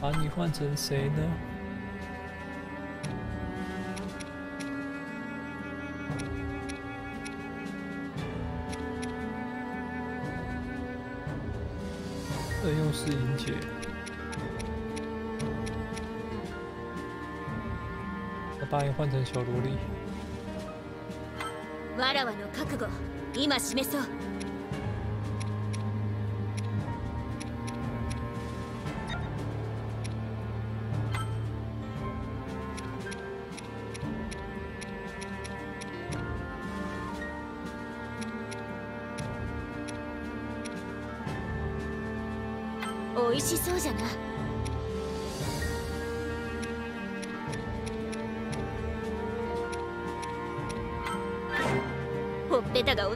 把你换成谁呢？二用式银姐，我把你换成小萝莉。わらわの覚悟今示そう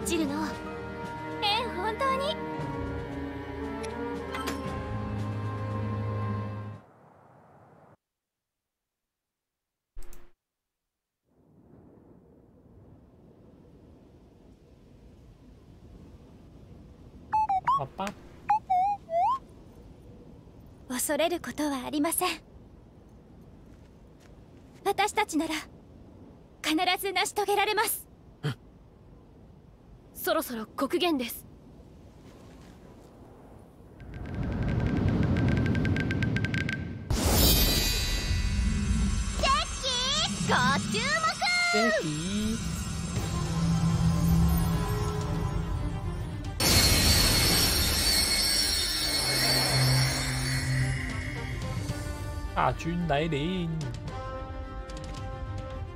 っぺたが落ちるの。え本当に？恐れることはありません。私たちなら必ず成し遂げられますそろそろ国限ですご注。大军来临，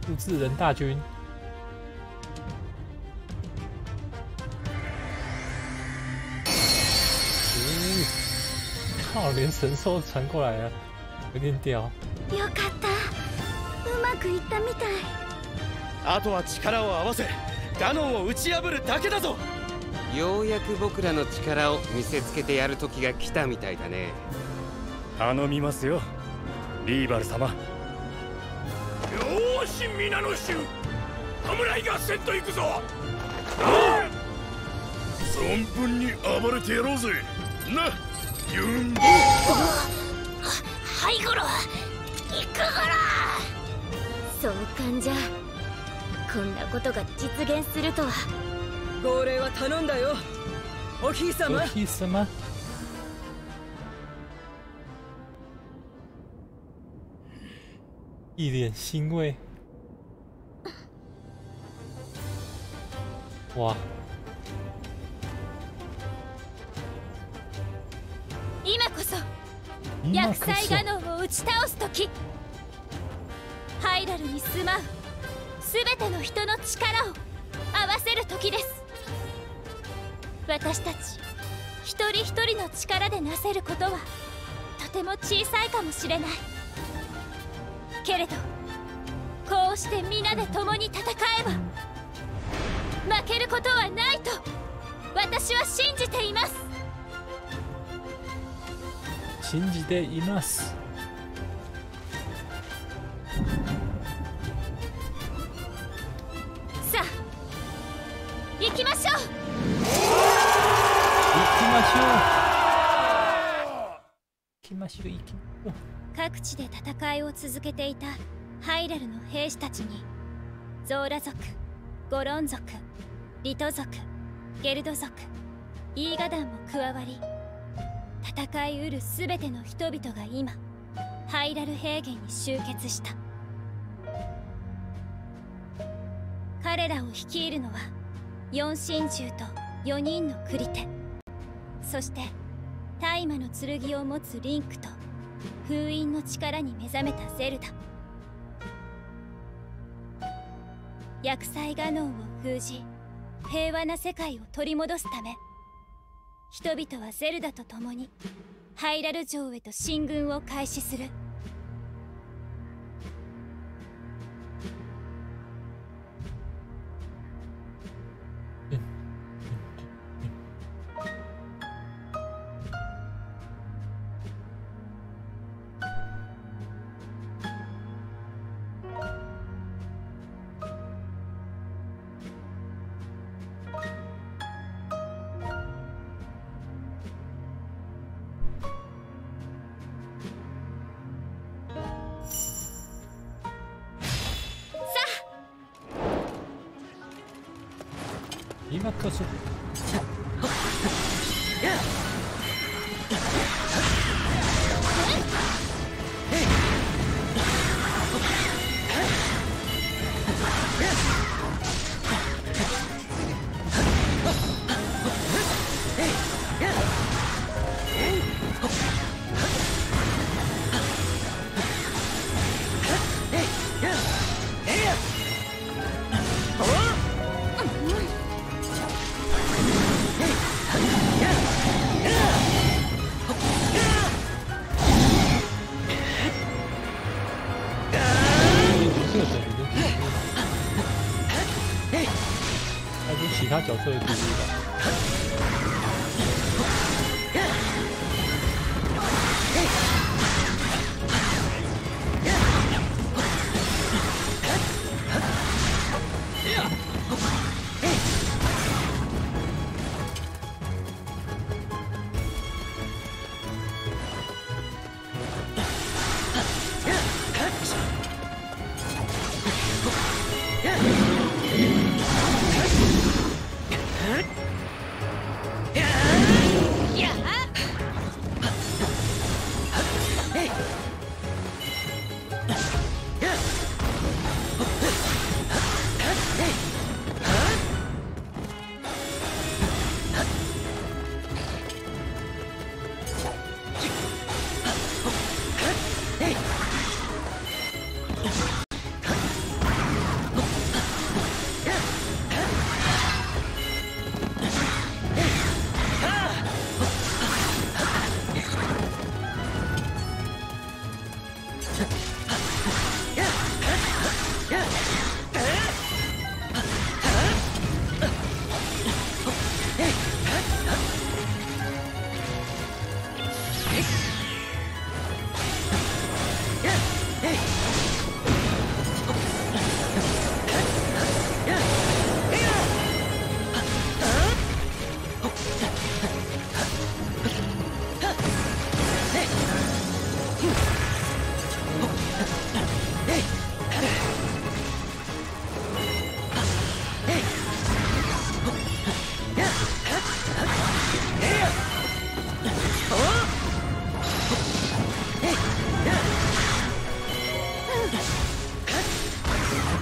复制人大军。靠，连神兽传过来了，有点屌。よかった。うまくいったみたい。あとは力を合わせガノンを打ち破るだけだぞ。ようやく僕らの力を見せつけてやる時が来たみたいだね。頼みますよリーバル様。よーし皆の衆。侍合戦と行くぞ。存分に暴れてやろうぜ。なユンボはいゴロ。行くゴロそうかんじゃこんなことが実現するとは号令は頼んだよ。おひいさま有意思吗？一脸欣慰。哇，今こそ今薬可是剤ガノンを打ち倒す時ハイラルに住まう全ての人の力を合わせる時です。私たち一人一人の力でなせることはとても小さいかもしれない。けれどこうして皆で共に戦えば負けることはないと私は信じています信じています。さあ行きましょう行きましょう。行きましょう。行き。各地で戦いを続けていたハイラルの兵士たちにゾーラ族ゴロン族リト族ゲルド族イーガダンも加わり戦いうる全ての人々が今ハイラル平原に集結した。彼らを率いるのは四神獣と4人のクリテ。そして大魔の剣を持つリンクと封印の力に目覚めたゼルダ。薬剤ガノンを封じ平和な世界を取り戻すため人々はゼルダと共にハイラル城へと進軍を開始する。其他角色的第一吧。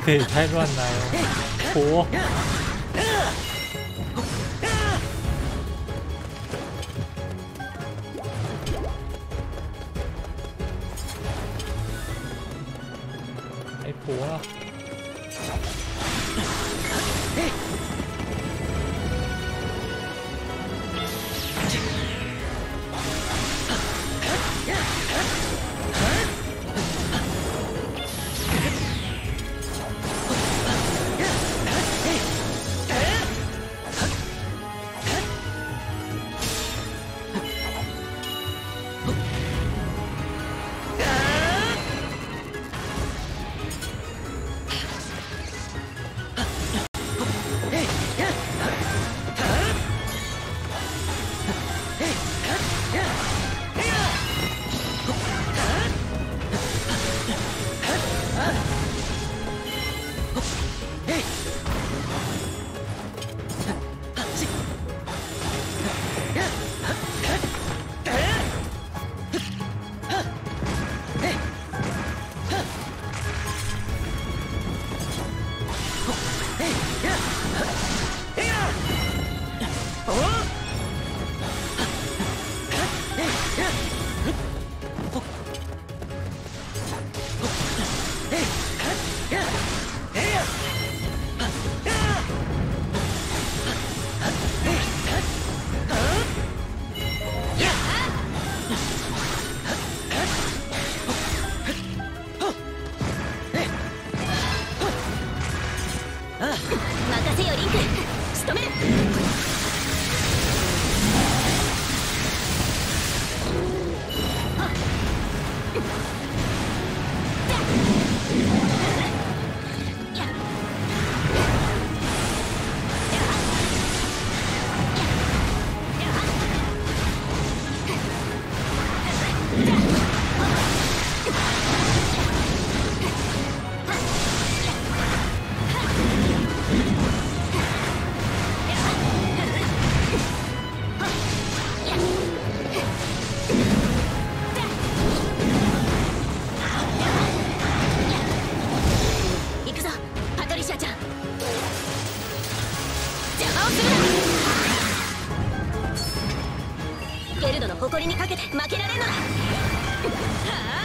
这也太乱来了，火！誇りにかけて負けられんのだはあ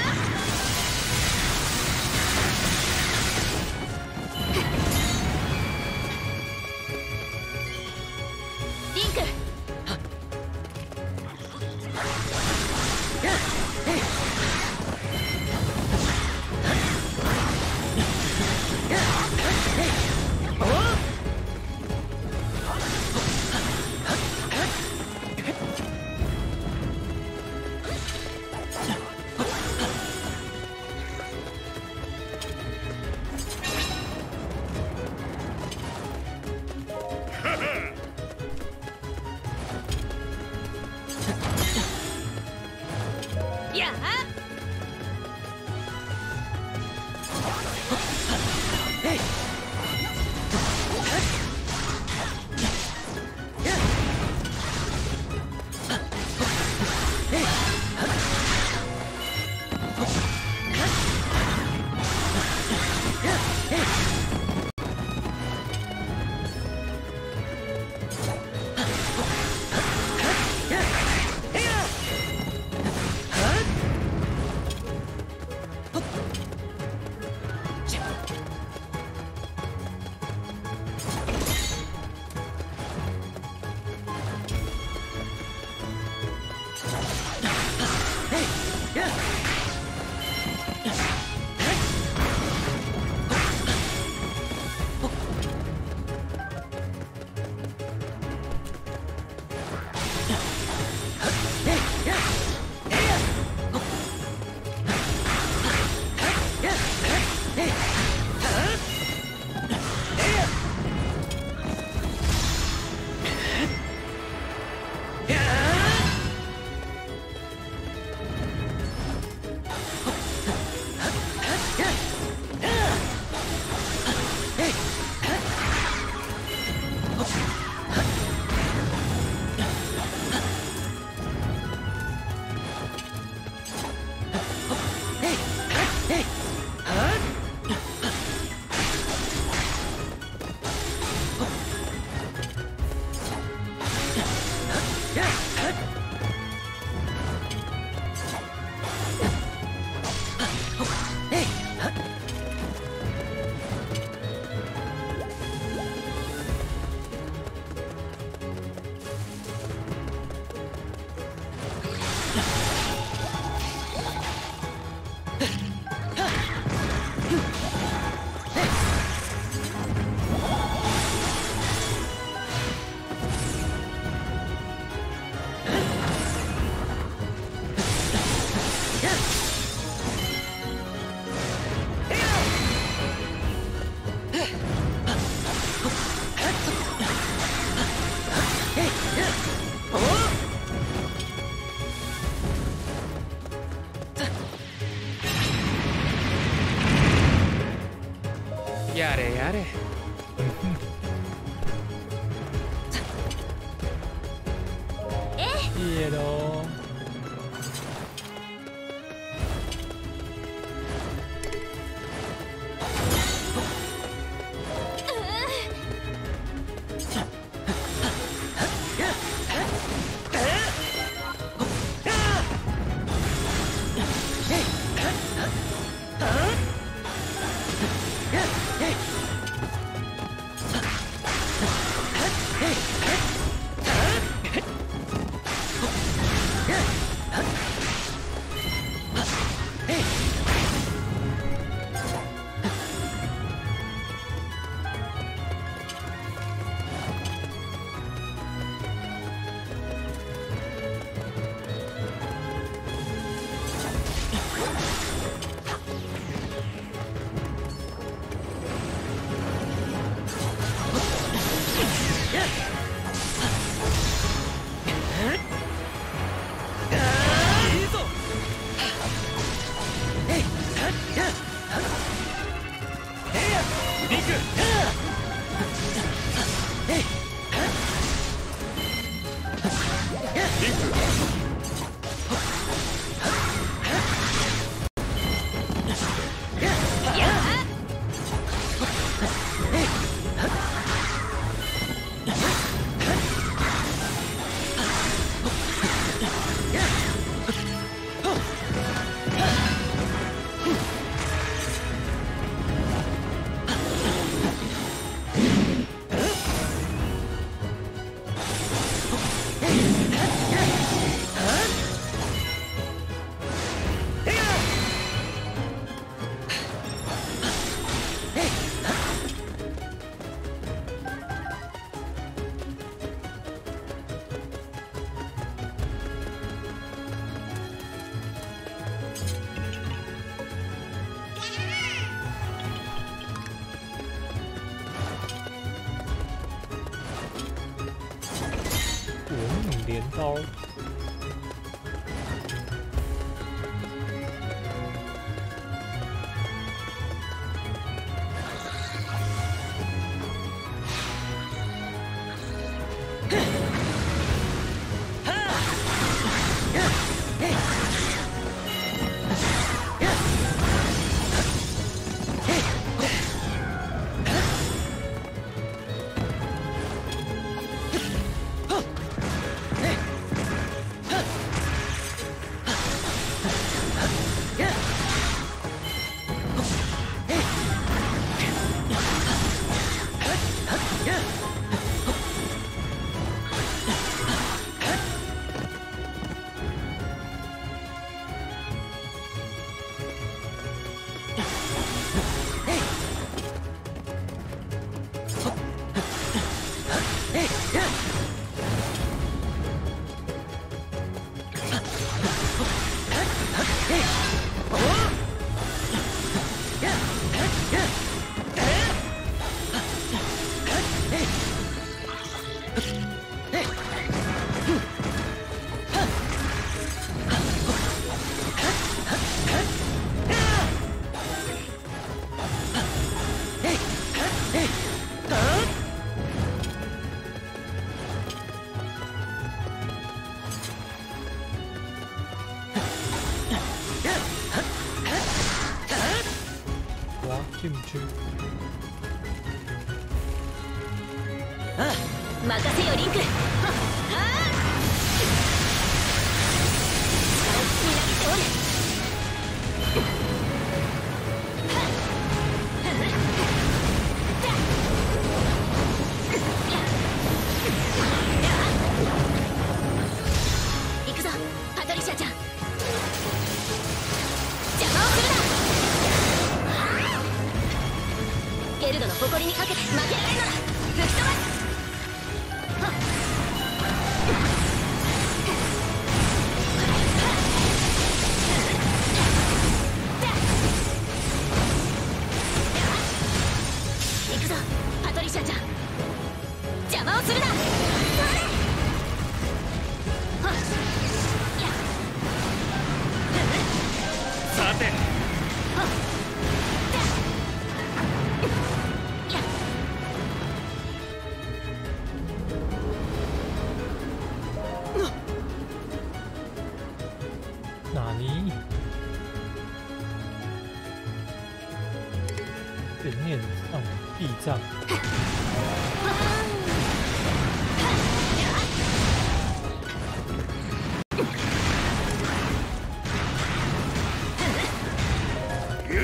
任せよリンク。あみなぎっておる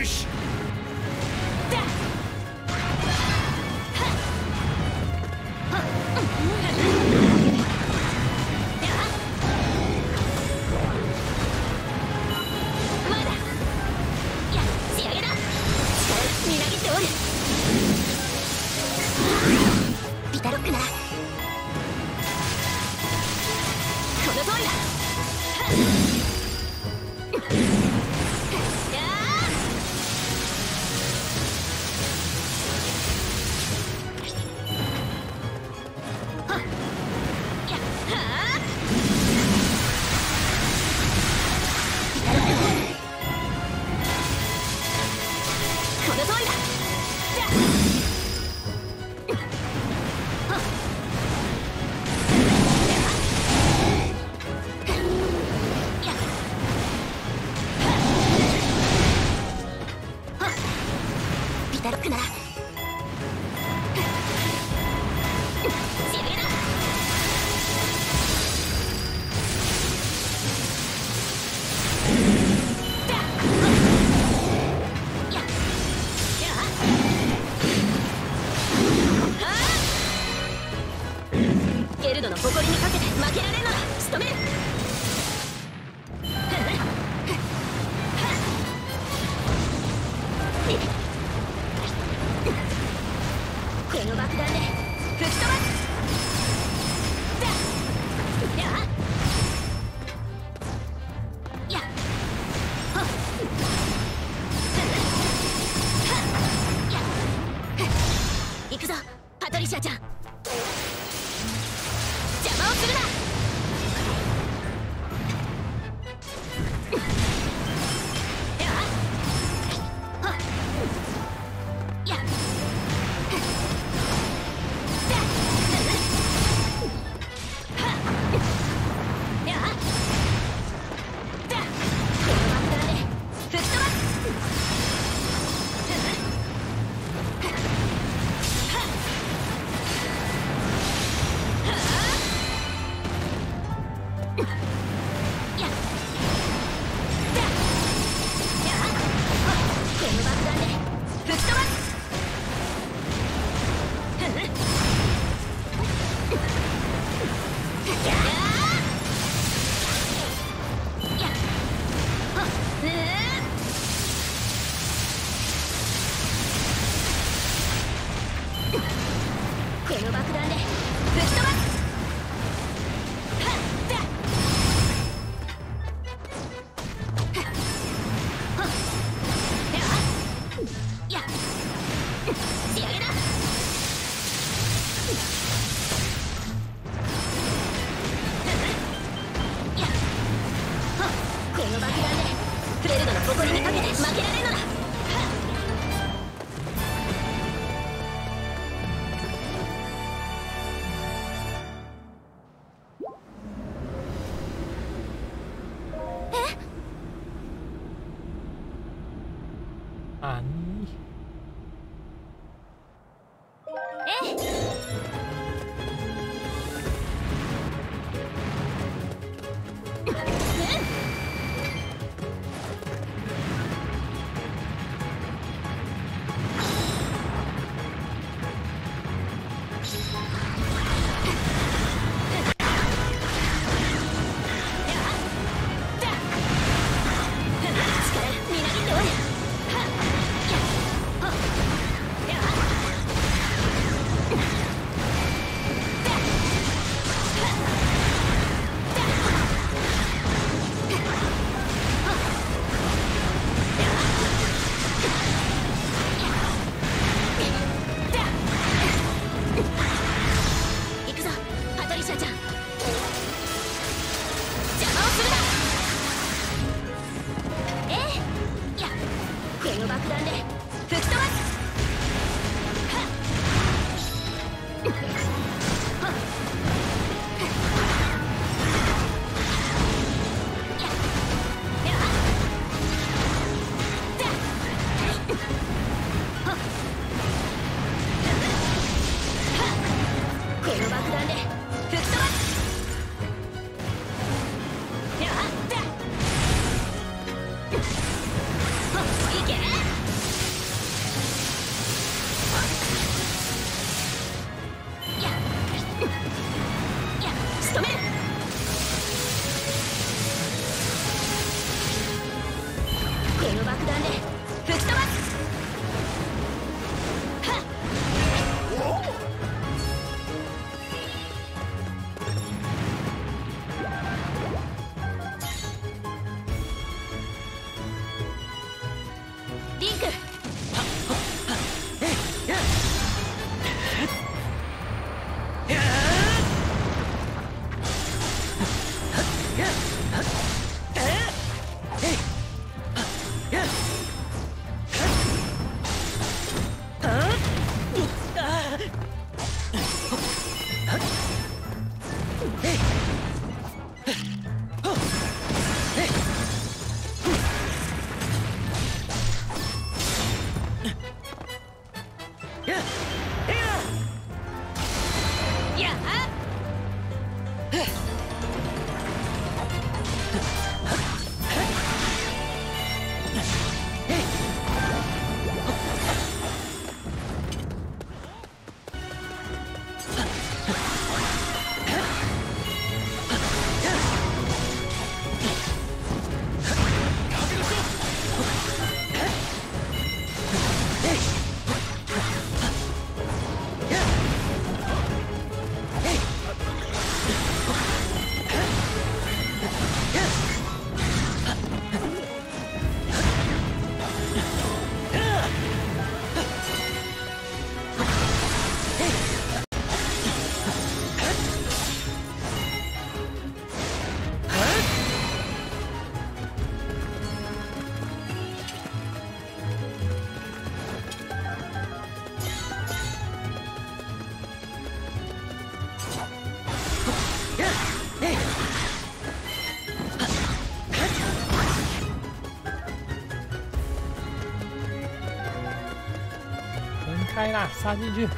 finish! 誇りにかけて負けられない仕留める。な3人中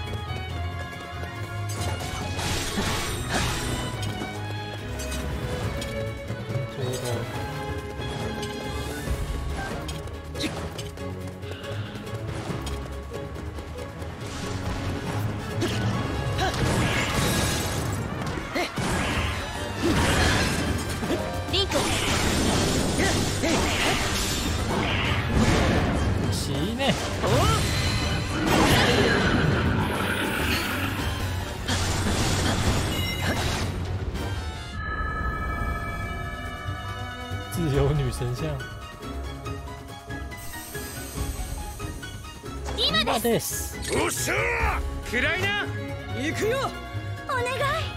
いいね。今です。っしゃ暗いな。行くよ。お願い。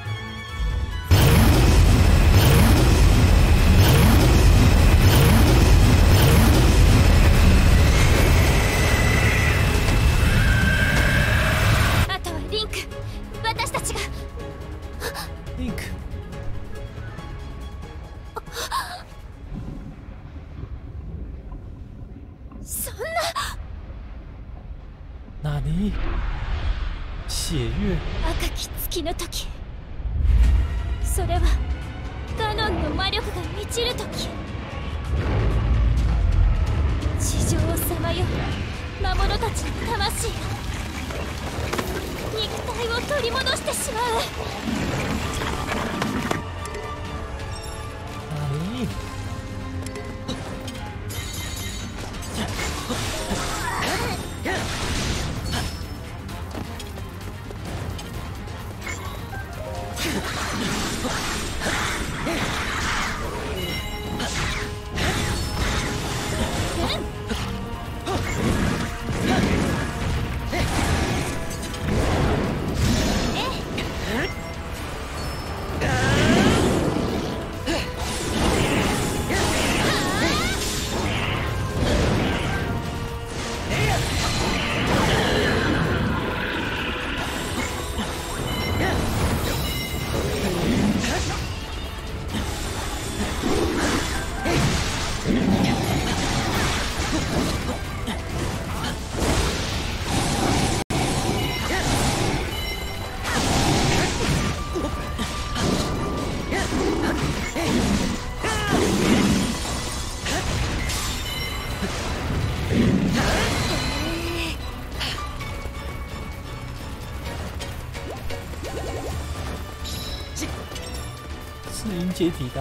てしまう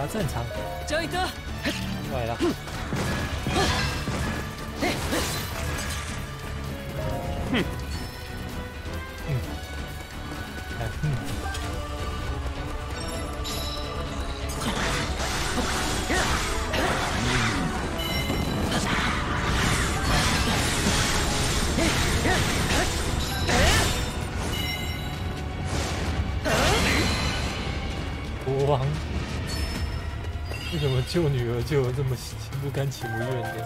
鹰阶抵达战场，ジョイト来了。哼， 救女儿救的这么心不甘情不愿的？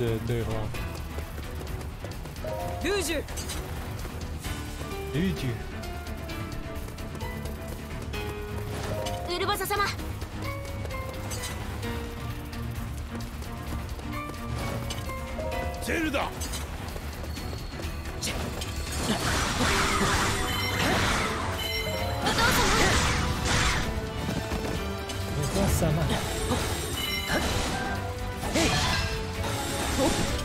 们各自的对话。ルージュ。绿菊，ウルボサ様。ゼルダ。お父様。我什么？Desculpa.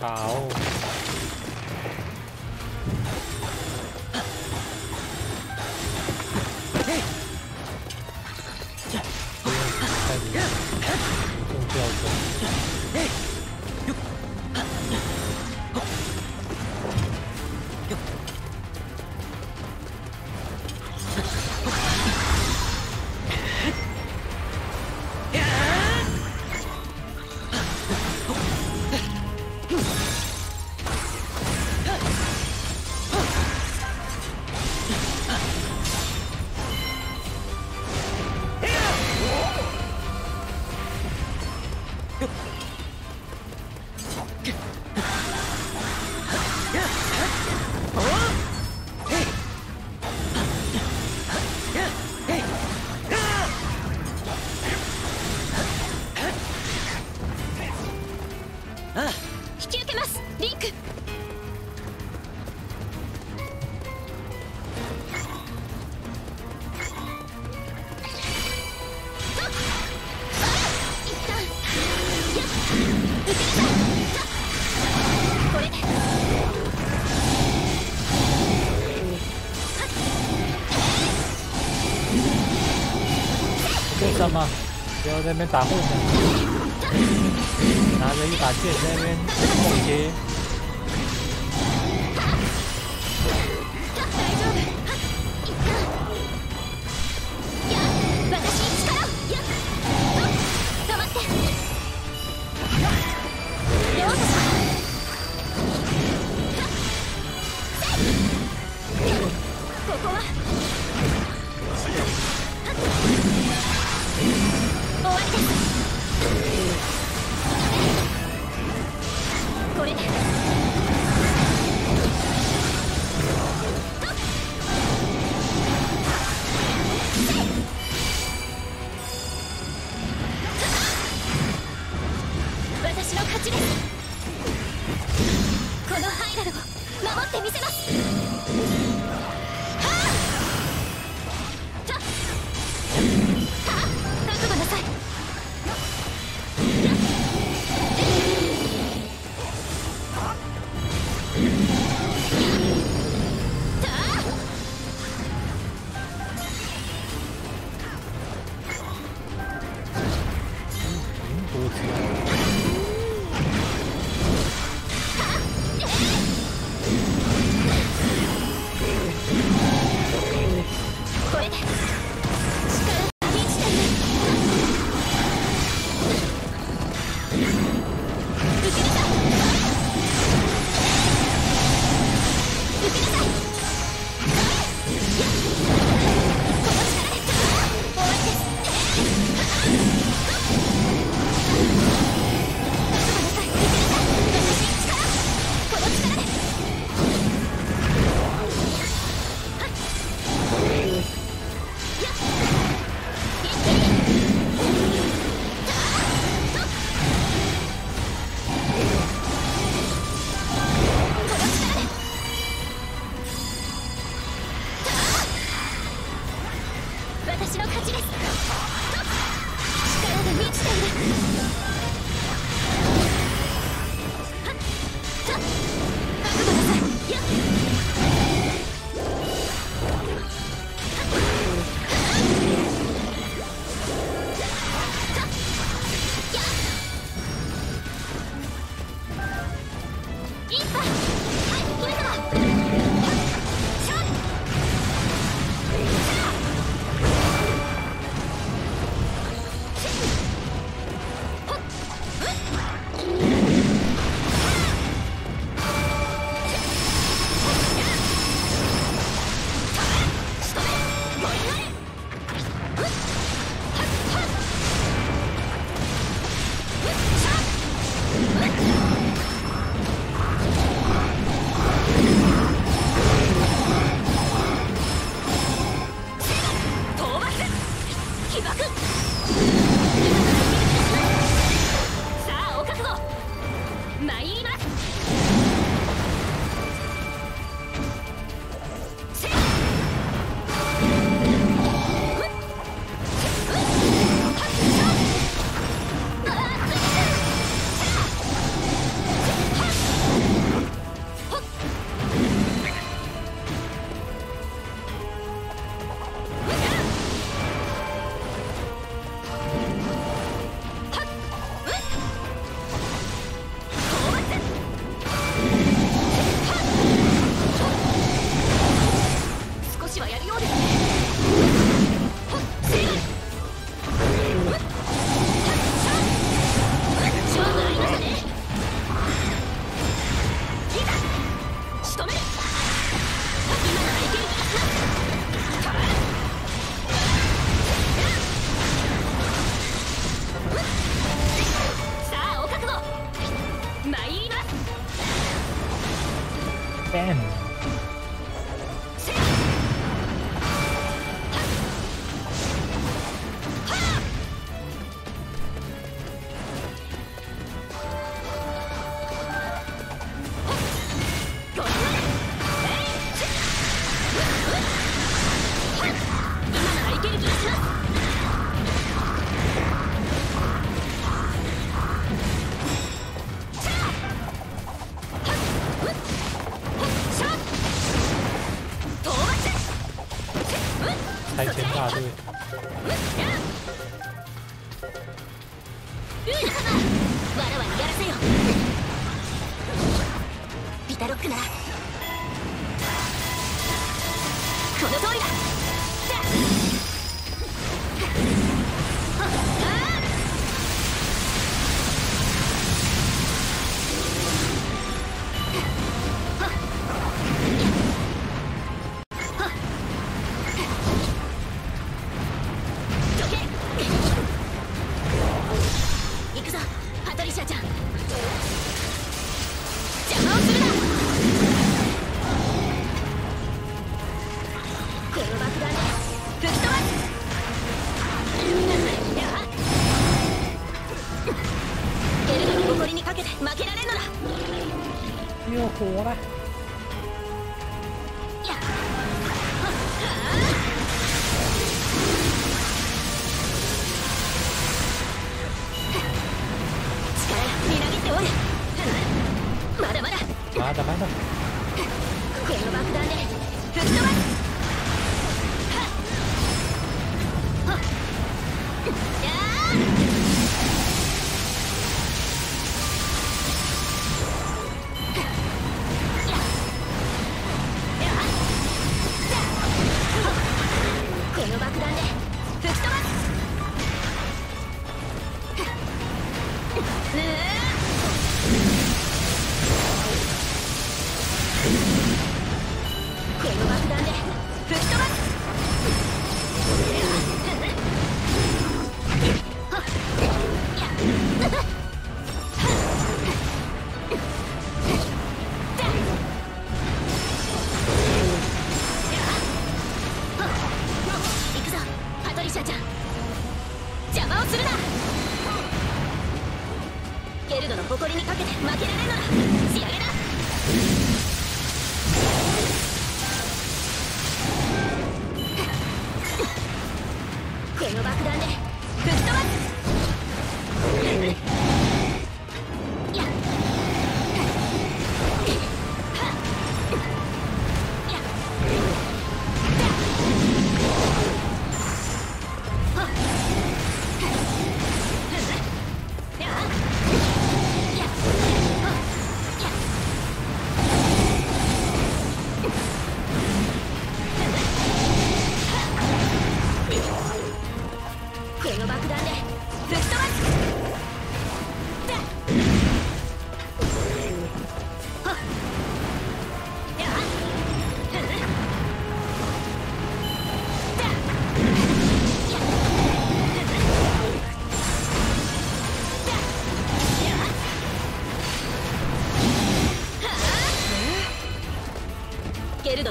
好。这什么？要在那边打后手，拿着一把剑在那边攻击。これで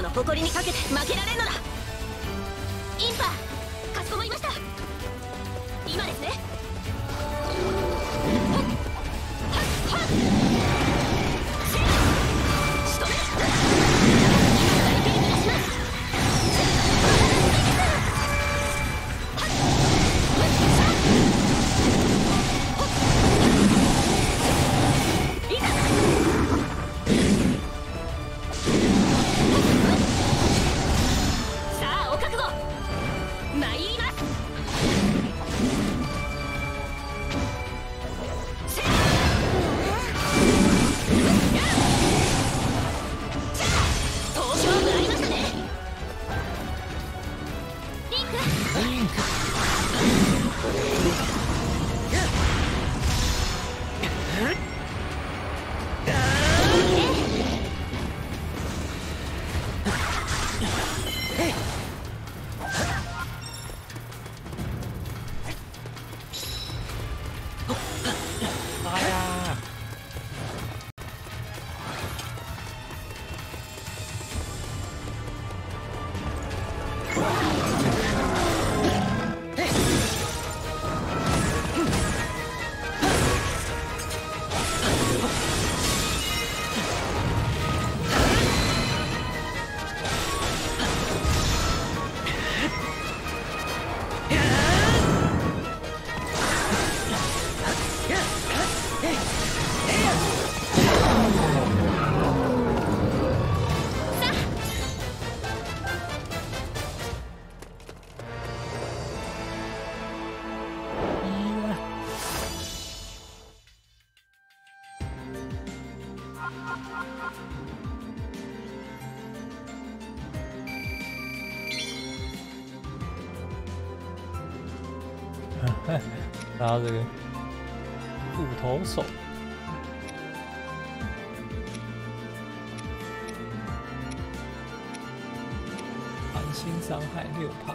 の誇りにかけて負け他这个斧头手，寒心伤害六炮。